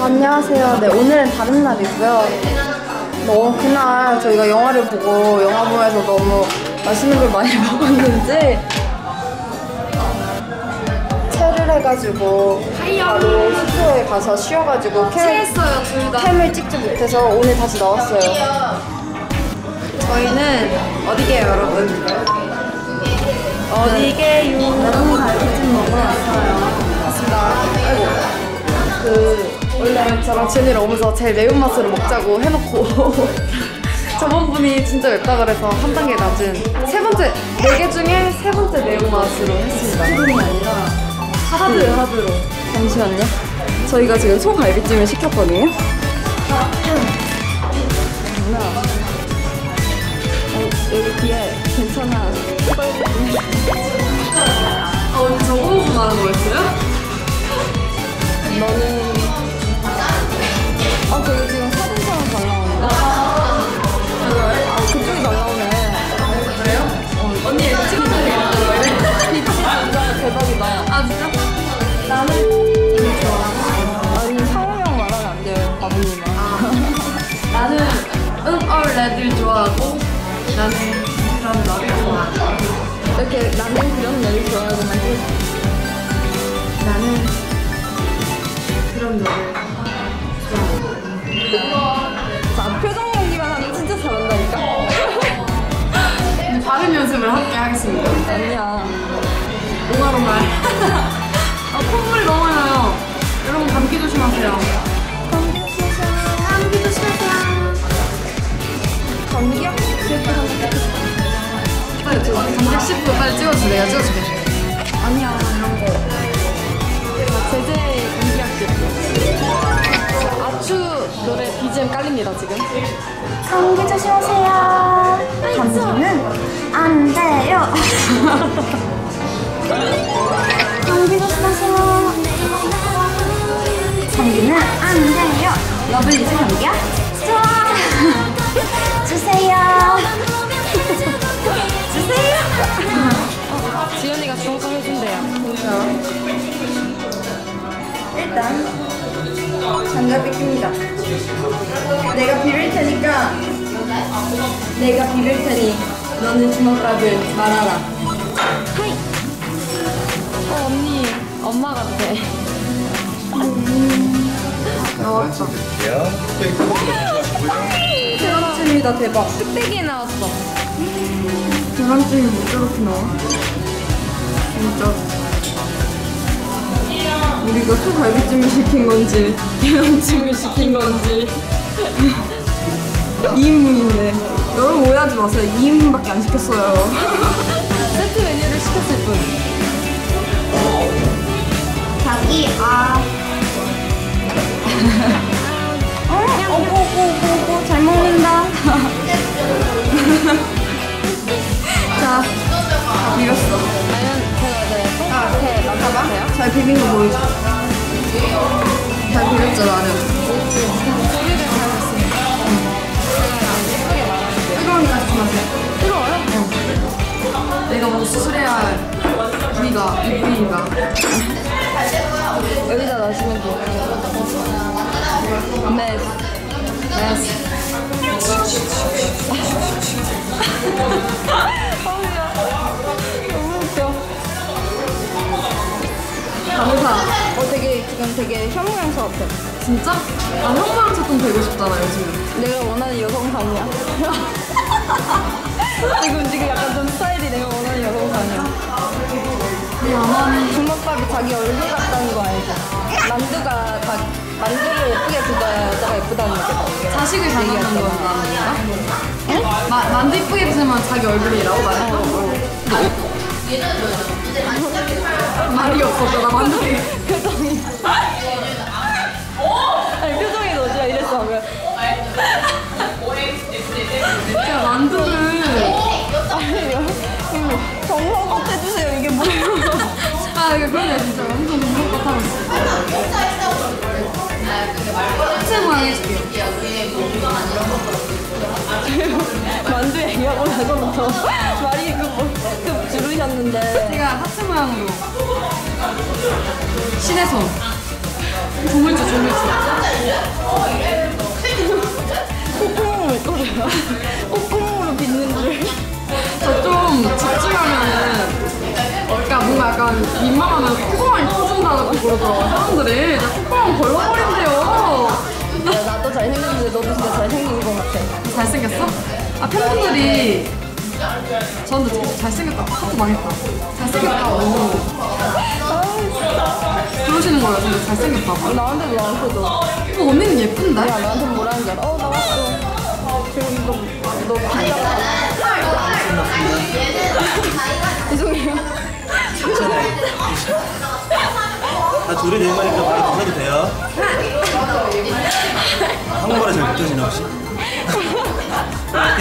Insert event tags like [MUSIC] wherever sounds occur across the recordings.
안녕하세요. 네, 오늘은 다른 날이고요. 너무 그날 저희가 영화를 보고 영화 보면서 너무 맛있는 걸 많이 [LAUGHS] 먹었는지 체를 해가지고 바로 숙소에 가서 쉬어가지고 캠. 캠을 찍지 못해서 오늘 다시 나왔어요. 저희는 어디게요, 여러분? 어디게요? 여러분 갈비찜 먹으러 왔어요. 맞습니다. 아이고. 저랑 지은이랑 오면서 제일 매운맛으로 먹자고 해놓고 [LAUGHS] 저번 분이 진짜 맵다 그래서 한 단계 낮은 세 번째, 네 개 중에 세 번째 매운맛으로 했습니다. 스프링이 아니라 하드, 하드로. 잠시만요. 저희가 지금 소갈비찜을 시켰거든요. 어, 여기 뒤에 괜찮아. 어, 저거 보고 말한 거였어요? 너는 좋아하고 나는 그런 너를 좋아. 이렇게 나는 그런 애를 좋아하고만 해 나는 그런 너를 자 표정 연기만 하면 진짜 잘한다니까 [LAUGHS] 발음 연습을 함께 하겠습니다. 아니야 옹알옹알. [LAUGHS] 아, 콧물이 너무 나요. 여러분 감기 조심하세요. 10분 빨리 찍어주세요. 내가 찍어줄게. 아니야 이런 거 제재 감기약제 아추 노래 BGM 깔립니다 지금 감기 조심하세요. 감기는 안 돼요. [LAUGHS] 감기 조심하세요. 감기는 안 돼요. 러블리즈 감기야? 일단 장갑 끼입니다. 내가 비빌 테니까 내가 비빌 테니 너는 주먹밥을 말아라. 어 언니 엄마 같아 나왔다. 대박집니다 대박 흑돼기 나왔어 계란찜이 뭐 저렇게 나와? 진짜. 우리가 소갈비찜을 시킨 건지, 계란찜을 시킨 건지. [LAUGHS] 2인분인데. 여러분 오해하지 마세요. 2인분밖에 안 시켰어요. [LAUGHS] 세트 메뉴를 시켰을 뿐 자기 아. [LAUGHS] 어, 오고고고고 잘 먹는다. 자, 비볐어. 잘 비빈 거 보여줘. 잘 비볐죠, 나는. 조리를 잘 했습니다 예쁘게 말하는데 뜨거우니까 조심하세요. 뜨거워요? 내가 뭐 수술해야 할 부위가 이 부위인가. 여기다 넣으시면 돼요 네메 [LAUGHS] 간호사. 어 되게 지금 되게 같아 진짜? 아, 형부랑 차통 되고 싶잖아, 요즘. 내가 원하는 여성상이야 [LAUGHS] 지금 지금 약간 좀 스타일이 내가 원하는 여성상이야 야만. 주먹밥이 자기 얼굴 같다는 거 알죠? 만두가 다 만두를 예쁘게 뜯어야 여자가 예쁘다는 거잖아 자식을 잘 낳는 건가? 응? 마, 만두 이쁘게 푸면 자기 얼굴이라고 말했어? [LAUGHS] 말이 없었어, 나 만두. 표정이 아니 표정이 너지야 이랬어 하면 야, 만두를. 아니 정성껏 해주세요 이게 뭐예요 아, 이거 그러네, 진짜. 눈물 같아. 하체 모양 해줄게요. 만두 얘기하고 나서부터 말이 그급 줄으셨는데 제가 하체 모양으로. 신의 손. 조물주, 조물주. 콧구멍을 꺼져요. 콧구멍으로 빗는 줄. 저 좀 집중하면은 어, 그러니까 뭔가 약간 민망하면 콧구멍이 터진다고 그러더라고요 사람들이 나 콧구멍 걸러버린대요 야, 나도 잘생겼는데 너도 진짜 잘생긴 것 같아. 잘생겼어? 아 팬분들이 저한테 잘- 잘생겼다 하도 망했다 잘생겼다고 그러시는 거예요 근데 잘생겼다고 나한테도 나한테도. 어, 언니는 예쁜데? 야, 나한테 뭐라는 줄 알아? 어, 나왔어. 지금 너, 너 긴장 죄송해요. 다 둘이 내는 거니까 많이 드셔도 돼요. 한국말을 잘 못하시나 혹시?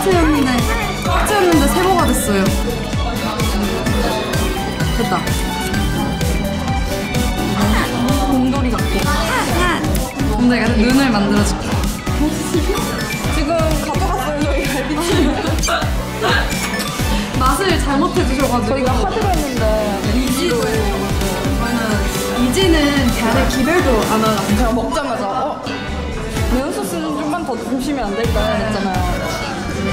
하트였는데 하트였는데 세모가 됐어요 됐다 곰돌이 같고. 그럼 내가 눈을 만들어줄게 지금 가져갔어요, 저희 갈비찜. 맛을 잘못해 주셔가지고 저희가 하드로 했는데. 이지로 저희는 이지는 계란에 기별도 안 하나 그냥 먹자마자, 어? 매운 소스는 좀만 더 주시면 안 될까요? 했잖아요.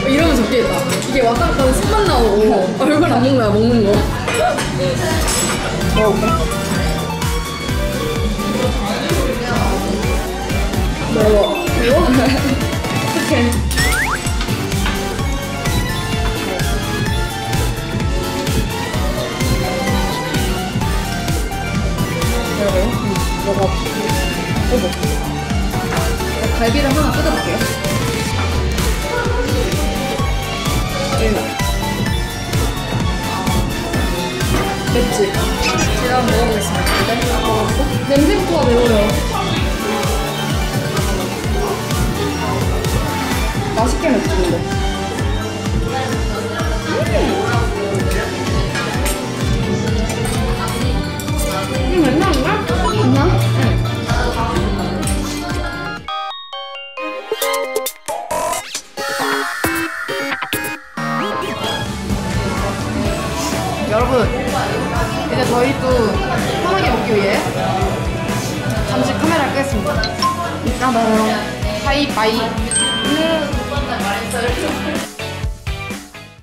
이러면 좋겠다 이게 왔다 갔다 하면 손만 나오고 얼굴 안 먹는 거야 먹는 거 먹어볼까? 매워 매워? 어떡해 먹어. 갈비를 하나 뜯어볼게요 냄새부터가 매워요 맛있게 먹지, 근데. 여러분 이제 저희도 편하게 먹기 위해 잠시 카메라 끄겠습니다 이따 봐요 바이바이 음.